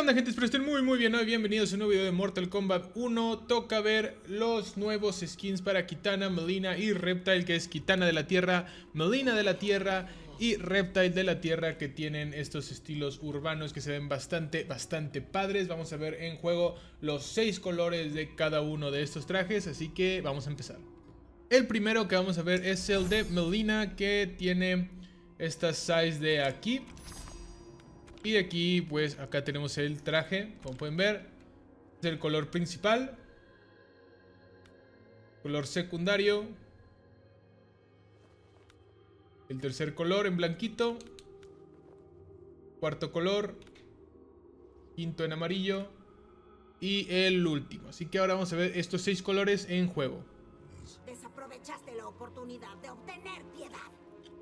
onda gente? Espero estén muy muy bien hoy. Bienvenidos a un nuevo video de Mortal Kombat 1. Toca ver los nuevos skins para Kitana, Melina y Reptile, que es Kitana de la Tierra, Melina de la Tierra y Reptile de la Tierra, que tienen estos estilos urbanos que se ven bastante, bastante padres. Vamos a ver en juego los seis colores de cada uno de estos trajes, así que vamos a empezar. El primero que vamos a ver es el de Melina, que tiene esta size de aquí. Y aquí, pues, acá tenemos el traje, como pueden ver. Es el color principal. Color secundario. El tercer color en blanquito. Cuarto color. Quinto en amarillo. Y el último. Así que ahora vamos a ver estos seis colores en juego. Desaprovechaste la oportunidad de obtener piedad.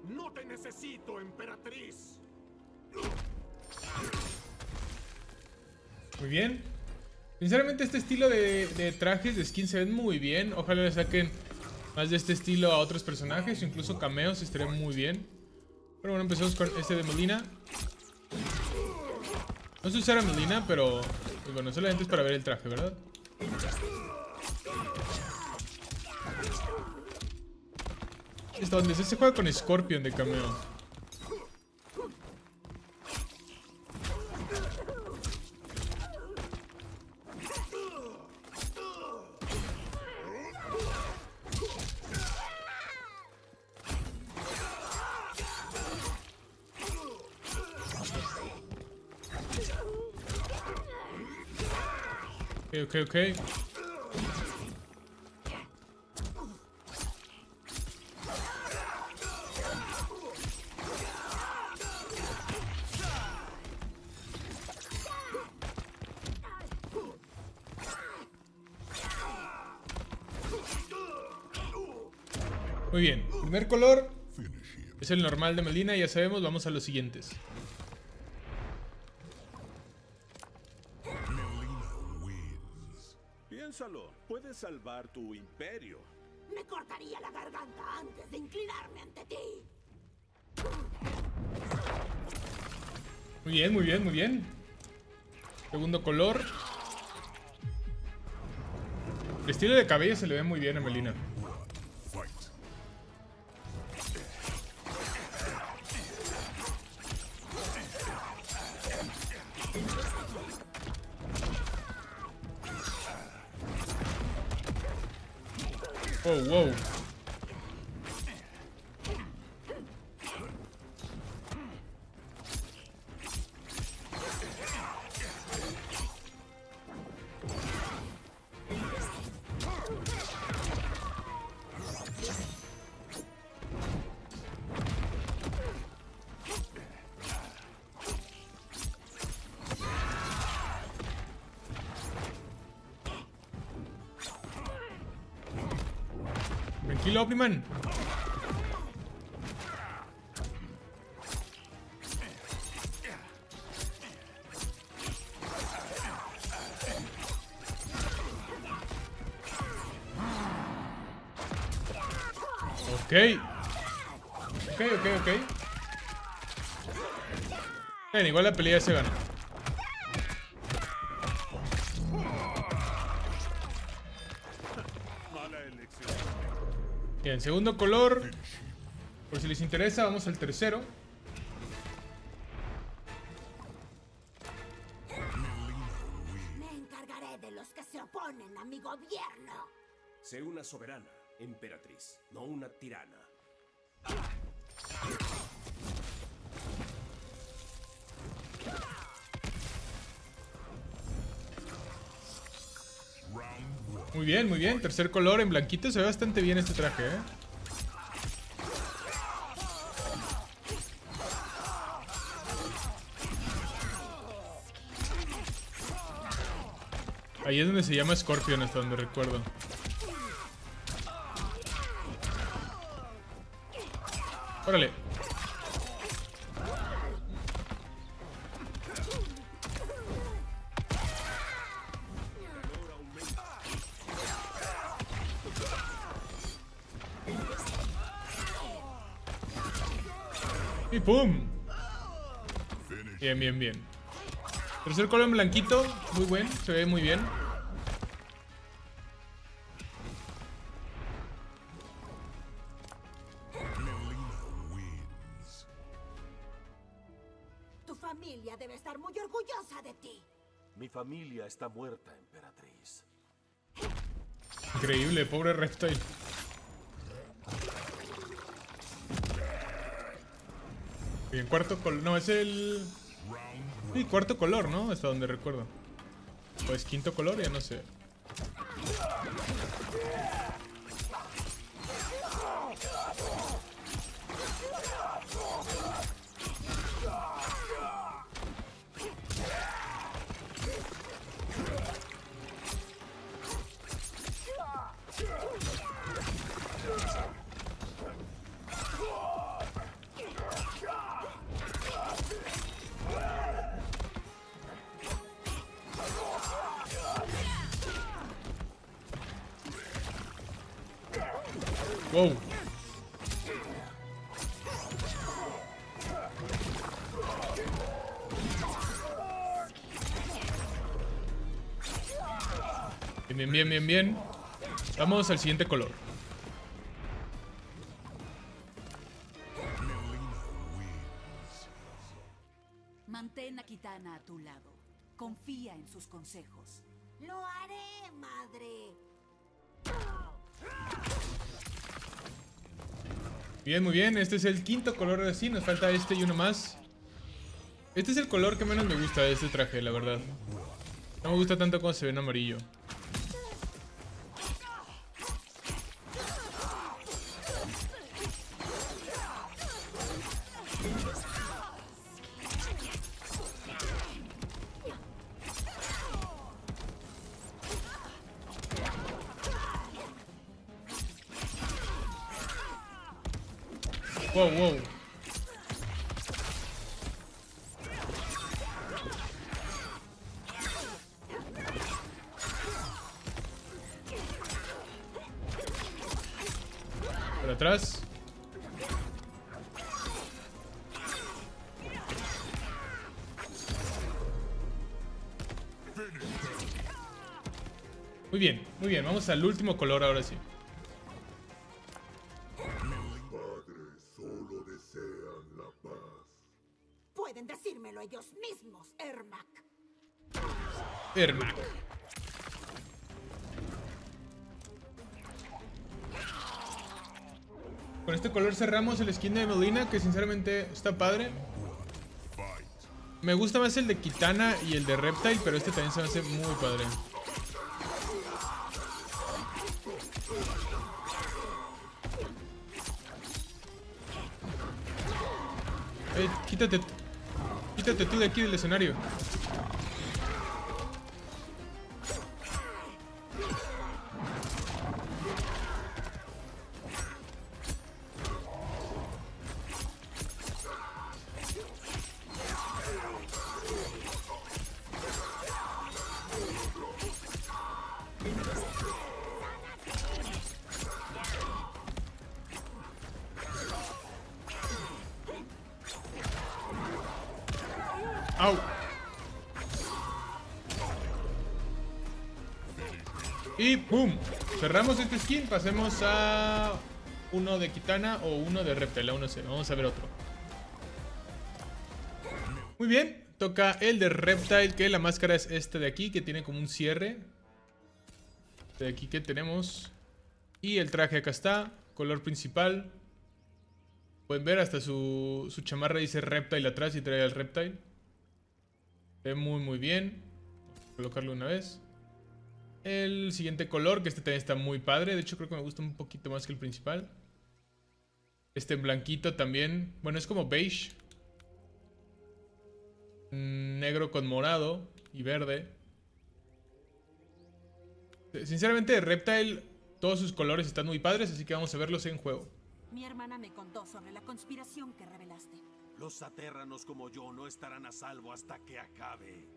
No te necesito, emperatriz. Muy bien. Sinceramente este estilo de, trajes de skin se ven muy bien. Ojalá le saquen más de este estilo a otros personajes. Incluso cameos estaría muy bien. Pero bueno, empezamos con este de Melina. No sé usar a Melina, pero... Pues bueno, solamente es para ver el traje, ¿verdad? Está donde se juega con Scorpion de cameo. Ok, ok. Muy bien, primer color es el normal de Melina, ya sabemos, vamos a los siguientes. Piénsalo, puedes salvar tu imperio. Me cortaría la garganta antes de inclinarme ante ti. Muy bien, muy bien, muy bien. Segundo color. El estilo de cabello se le ve muy bien a Melina. whoa. Tranquilo, Opliman. Ok. Ok, ok, ok. Igual la pelea se gana. Bien, segundo color. Por si les interesa, vamos al tercero. Me encargaré de los que se oponen a mi gobierno. Sé una soberana, emperatriz, no una tirana. Muy bien, muy bien. Tercer color en blanquito. Se ve bastante bien este traje, ¿eh? Ahí es donde se llama Scorpion, hasta donde recuerdo. Órale. Pum. Bien, bien, bien. Tercer color en blanquito. Muy buen. Se ve muy bien. Tu familia debe estar muy orgullosa de ti. Mi familia está muerta, emperatriz. Increíble, pobre Reptile. Bien, cuarto color. No, es el. Sí, cuarto color, ¿no? Hasta donde recuerdo. O es quinto color, ya no sé. Bien, bien, bien, bien. Vamos al siguiente color. Mantén a Kitana a tu lado. Confía en sus consejos. Lo haré, madre. Bien, muy bien. Este es el quinto color de así. Nos falta este y uno más. Este es el color que menos me gusta de este traje, la verdad. No me gusta tanto como se ve en amarillo. Wow, wow. Por atrás. Muy bien, muy bien. Vamos al último color ahora sí. Pueden decírmelo ellos mismos, Ermac. Ermac. Con este color cerramos el skin de Melina, que sinceramente está padre. Me gusta más el de Kitana y el de Reptile, pero este también se me hace muy padre. Eh, quítate. Quítate tú de aquí del escenario. Y ¡pum! Cerramos este skin, pasemos a uno de Kitana o uno de Reptile, aún no sé, vamos a ver otro. Muy bien, toca el de Reptile, que la máscara es esta de aquí, que tiene como un cierre. De aquí que tenemos. Y el traje acá está, color principal. Pueden ver, hasta su, su chamarra dice Reptile atrás y trae al Reptile. Ve muy muy bien. Colocarlo una vez. El siguiente color, que este también está muy padre. De hecho creo que me gusta un poquito más que el principal. Este en blanquito también. Bueno, es como beige. Mm, Negro con morado y verde. Sinceramente, Reptile, todos sus colores están muy padres, así que vamos a verlos en juego. Mi hermana me contó sobre la conspiración que revelaste. Los saterranos como yo no estarán a salvo hasta que acabe.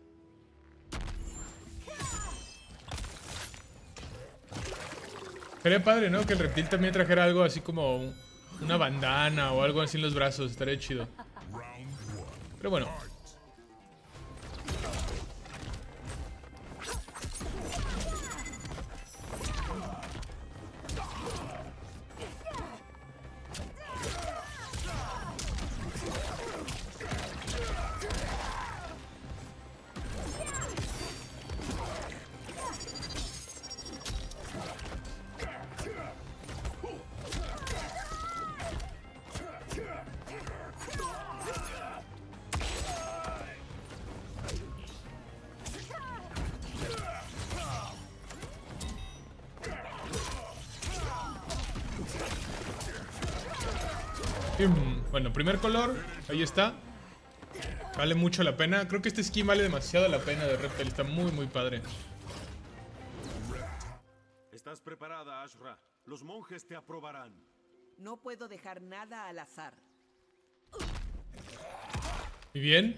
Sería padre, ¿no? Que el reptil también trajera algo así como un- una bandana o algo así en los brazos. Estaría chido. Pero bueno. Bueno, primer color, ahí está. Vale mucho la pena. Creo que este skin vale demasiado la pena de Reptile. Está muy, muy padre. ¿Estás preparada, Ashra? Los monjes te aprobarán. No puedo dejar nada al azar. Muy bien.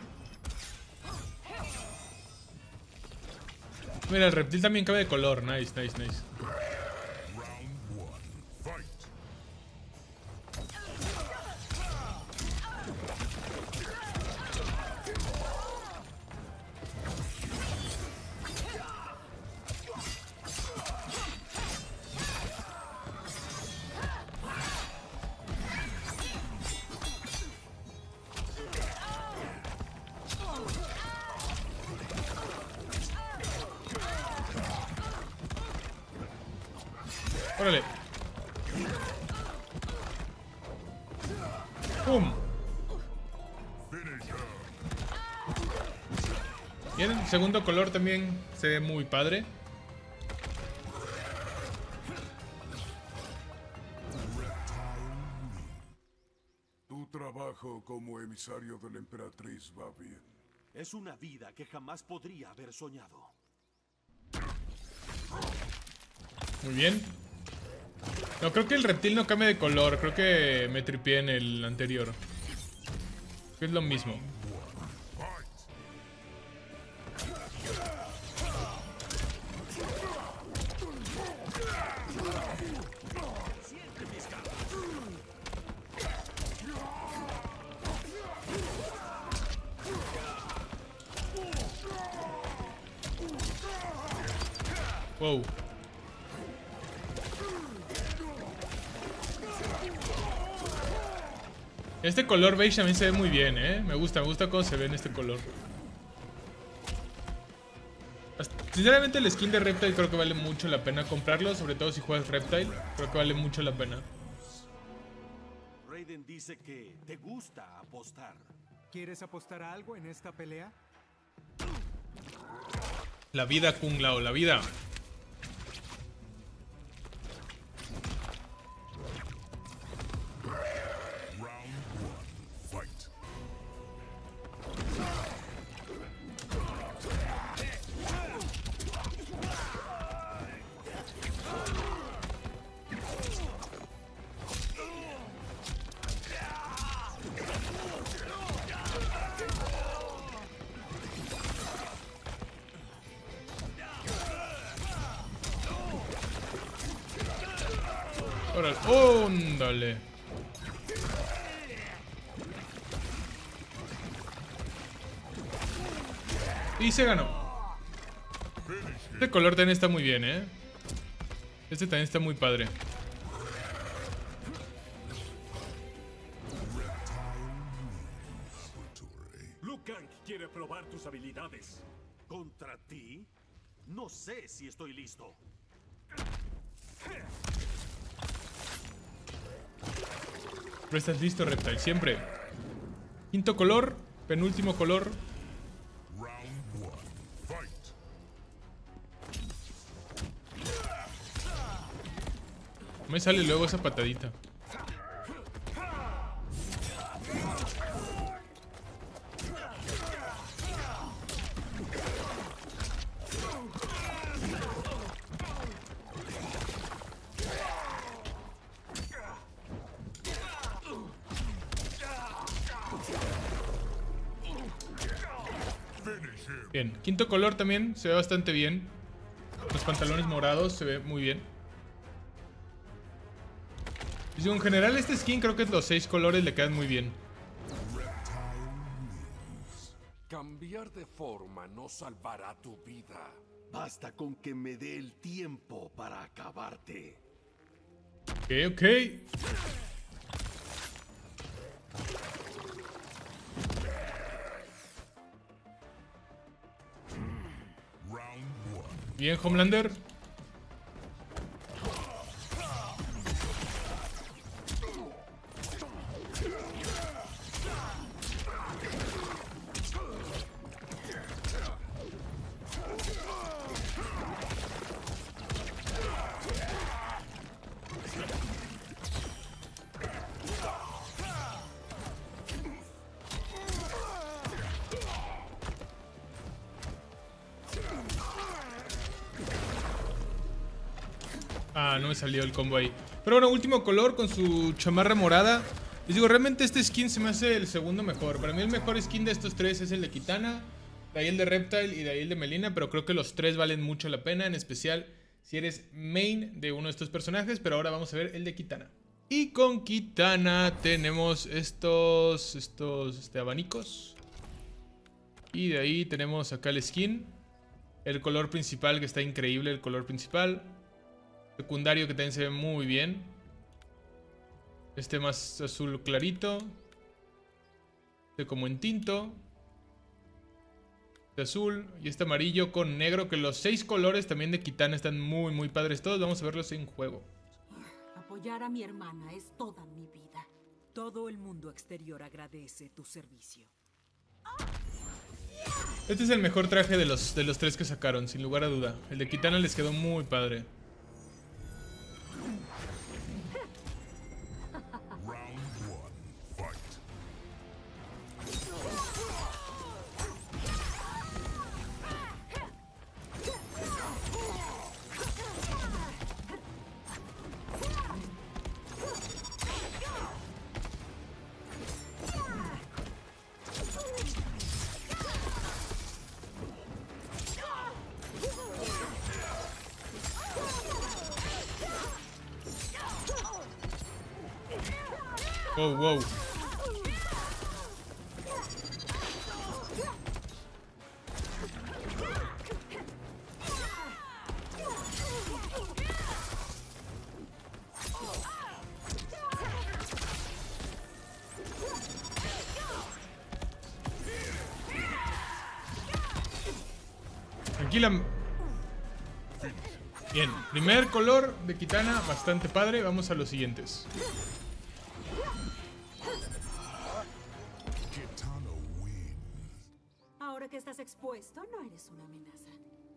Mira, el reptil también cambia de color. Nice, nice, nice. Órale. ¡Pum! Bien, el segundo color también se ve muy padre. Tu trabajo como emisario de la emperatriz va bien. Es una vida que jamás podría haber soñado. Muy bien. No, creo que el reptil no cambia de color. Creo que me tripié en el anterior. Es lo mismo. Este color beige también se ve muy bien, ¿eh? Me gusta, me gusta cómo se ve en este color. Sinceramente el skin de Reptile creo que vale mucho la pena comprarlo, sobre todo si juegas Reptile. Creo que vale mucho la pena. Raiden dice que te gusta apostar. ¿Quieres apostar a algo en esta pelea? La vida Kung Lao, la vida. Órale, óndale. Y se ganó. Este color también está muy bien, ¿eh? Este también está muy padre. Liu Kang quiere probar tus habilidades. ¿Contra ti? No sé si estoy listo. Pero estás listo, Reptile, siempre. Quinto color, penúltimo color. Me sale luego esa patadita. Bien, quinto color también se ve bastante bien. Los pantalones morados se ve muy bien. Y en general este skin creo que los seis colores le quedan muy bien. Cambiar de forma no salvará tu vida. Basta con que me dé el tiempo para acabarte. Ok, ok. Bien, Homelander. Ah, no me salió el combo ahí. Pero bueno, último color con su chamarra morada. Les digo, realmente este skin se me hace el segundo mejor. Para mí el mejor skin de estos tres es el de Kitana, de ahí el de Reptile y de ahí el de Melina. Pero creo que los tres valen mucho la pena, en especial si eres main de uno de estos personajes. Pero ahora vamos a ver el de Kitana. Y con Kitana tenemos estos, estos este, abanicos. Y de ahí tenemos acá el skin. El color principal que está increíble, el color principal. Secundario que también se ve muy bien. Este más azul clarito. Este como en tinto. Este azul y este amarillo con negro. Que los seis colores también de Kitana están muy muy padres todos. Vamos a verlos en juego. Apoyar a mi hermana es toda mi vida. Todo el mundo exterior agradece tu servicio. Este es el mejor traje de los, de los tres que sacaron, sin lugar a duda. El de Kitana les quedó muy padre. Wow, wow. Bien, primer color de Kitana, bastante padre. Vamos a los siguientes. Estás expuesto, no eres una amenaza.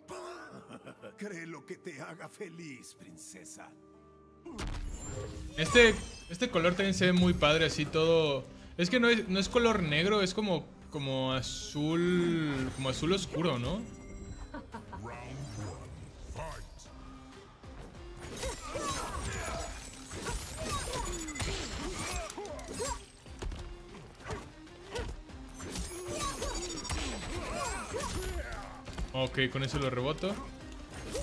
Cree lo que te haga feliz, princesa. Este, este color también se ve muy padre, así todo... Es que no es, no es color negro, es como, como azul... Como azul oscuro, ¿no? Ok, con eso lo reboto.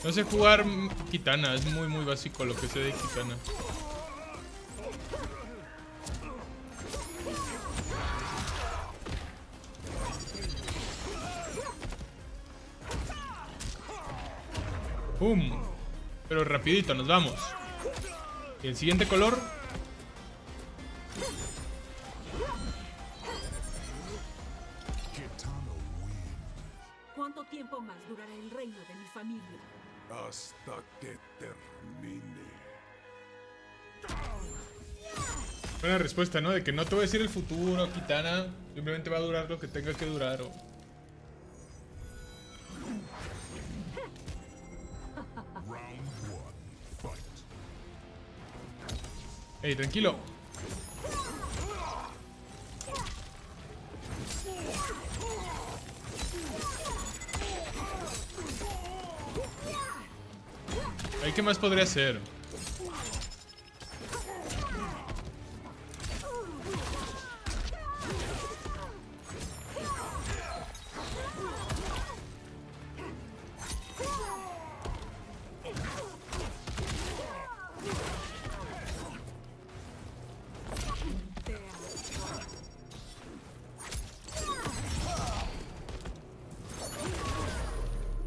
No sé jugar Kitana, es muy muy básico lo que sé de Kitana. ¡Pum! Pero rapidito, nos vamos. El siguiente color. De que no te voy a decir el futuro, Kitana. Simplemente va a durar lo que tenga que durar. O... Ey, tranquilo. ¿qué más podría hacer?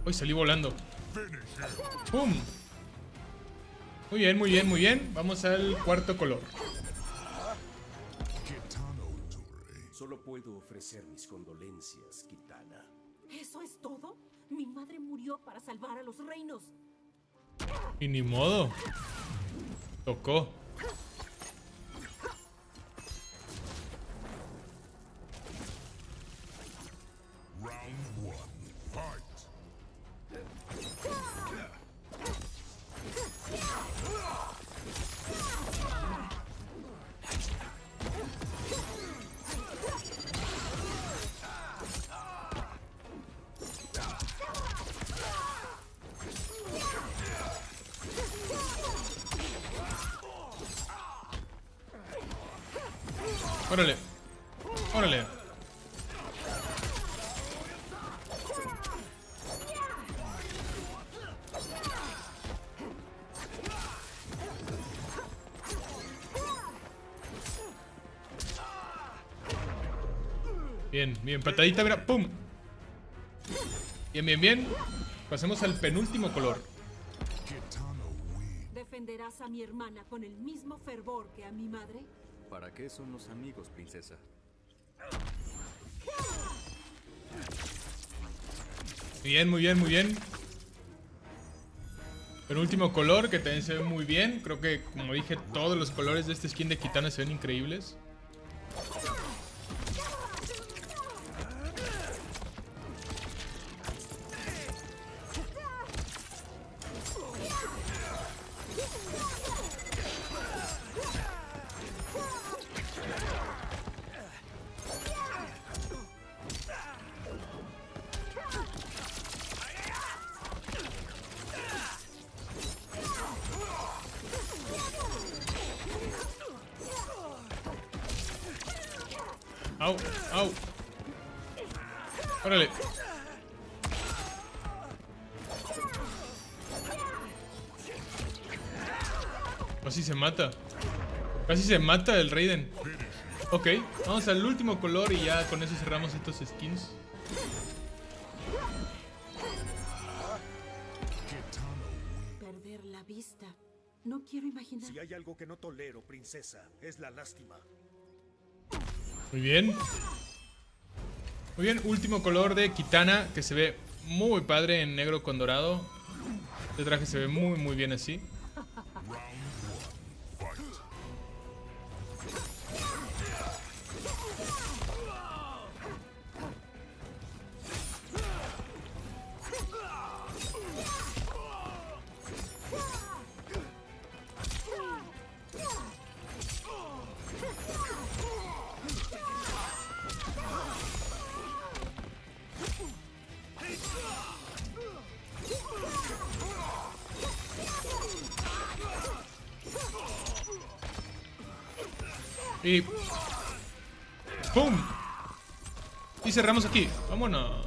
Hoy salí volando. ¡Pum! Muy bien, muy bien, muy bien. Vamos al cuarto color. Solo puedo ofrecer mis condolencias, Kitana. ¿Eso es todo? Mi madre murió para salvar a los reinos. Y ni modo. Tocó. Órale. Órale. Bien, bien, patadita, mira, ¡pum! Bien, bien, bien. Pasemos al penúltimo color. ¿Defenderás a mi hermana con el mismo fervor que a mi madre? ¿Para qué son los amigos, princesa? Bien, muy bien, muy bien. Penúltimo color que también se ve muy bien. Creo que, como dije, todos los colores de este skin de Kitana se ven increíbles. Casi se mata. Casi se mata el Raiden. Ok, vamos al último color y ya con eso cerramos estos skins. Perder la vista. No quiero imaginar. Si hay algo que no tolero, princesa, es la lástima. Muy bien. Muy bien, último color de Kitana que se ve muy padre en negro con dorado. Este traje se ve muy muy bien así. Y... ¡Pum! Y cerramos aquí. Vámonos.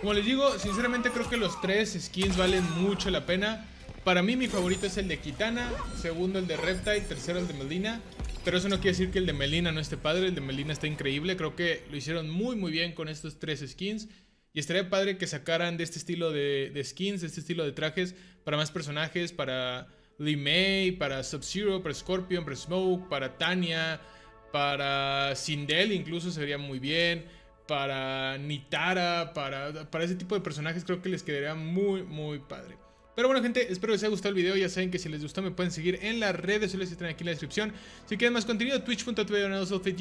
Como les digo, sinceramente creo que los tres skins valen mucho la pena. Para mí mi favorito es el de Kitana, segundo el de Reptile, tercero el de Melina. Pero eso no quiere decir que el de Melina no esté padre, el de Melina está increíble. Creo que lo hicieron muy muy bien con estos tres skins. Y estaría padre que sacaran de este estilo de, de skins, de este estilo de trajes, para más personajes, para Lee May, para Sub-Zero, para Scorpion, para Smoke, para Tanya, para Sindel incluso se vería muy bien, para Nitara, para, para ese tipo de personajes creo que les quedaría muy muy padre. Pero bueno gente, espero les haya gustado el video, ya saben que si les gustó me pueden seguir en las redes sociales que están aquí en la descripción. Si quieren más contenido, twitch.tv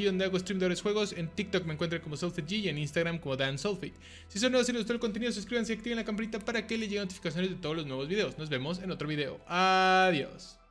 donde hago stream de varios juegos, en TikTok me encuentran como SouthG y en Instagram como DanSoulfit. Si son nuevos y les gustó el contenido, suscríbanse y activen la campanita para que les lleguen notificaciones de todos los nuevos videos. Nos vemos en otro video. Adiós.